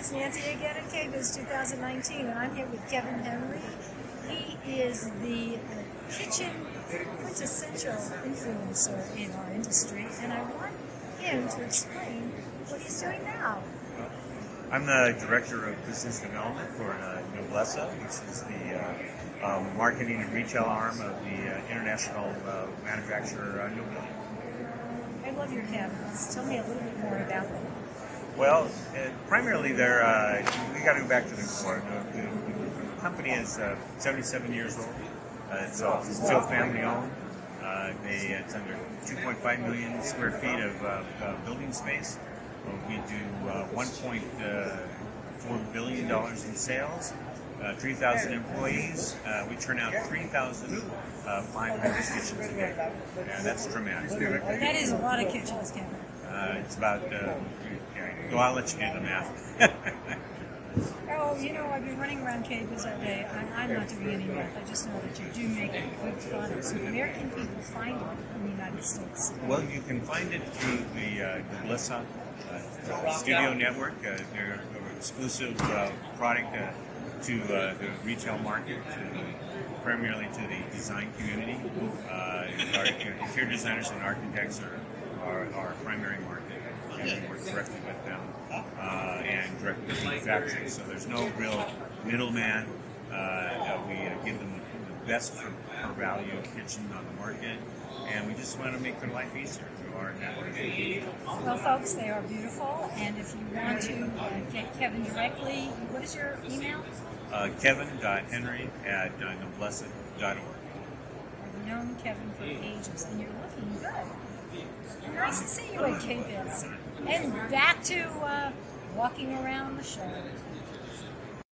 it's Nancy again at KBIS 2019, and I'm here with Kevin Henry. He is the kitchen quintessential influencer in our industry, and I want him to explain what he's doing now. I'm the director of business development for uh, Noblessa, which is the uh, um, marketing and retail arm of the uh, international uh, manufacturer uh, Noblessa. I love your cabinets. Tell me a little bit more about them. Well, uh, primarily they're, uh, we got to go back to the core. The, the, the company is uh, 77 years old. Uh, it's still family owned. Uh, they, it's under 2.5 million square feet of uh, building space. Uh, we do uh, 1.4 billion dollars in sales. Uh, 3,000 employees. Uh, we turn out 3,500 kitchens a day. Yeah, that's tremendous. That is a lot of kitchens. Uh, it's about. Uh, yeah, well, I'll let you do the math. Oh, you know, I've been running around KBIS all day. I, I'm not doing any math. I just know that you do make good fun. products. Where can people find it in the United States? well, you can find it through the uh, Noblessa uh, Studio Network. Uh, they're an exclusive uh, product uh, to uh, the retail market, to, primarily to the design community. Uh, our interior designers and architects are, are our primary market, and we work directly with them uh, and directly with manufacturing. So there's no real middleman. Uh, we uh, give them the best for per value kitchen on the market, and we just want to make their life easier through our network. Well, folks, they are beautiful. And if you want to uh, get Kevin directly, what is your email? Uh, Kevin.Henry at uh, noblessa.org. I've known Kevin for ages, and you're looking good. Nice to see you at KBIS. And back to uh, walking around the show.